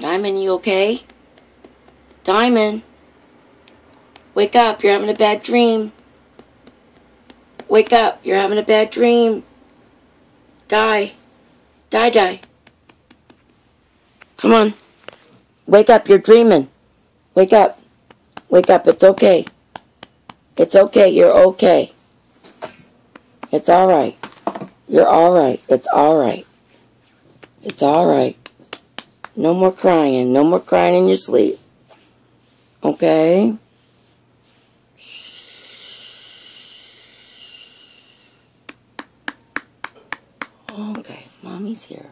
Diamond, you okay? Diamond. Wake up, you're having a bad dream. Wake up, you're having a bad dream. Die. Die, die. Come on. Wake up, you're dreaming. Wake up. Wake up, it's okay. It's okay, you're okay. It's alright. You're alright. It's alright. It's alright. No more crying. No more crying in your sleep. Okay? Okay, mommy's here.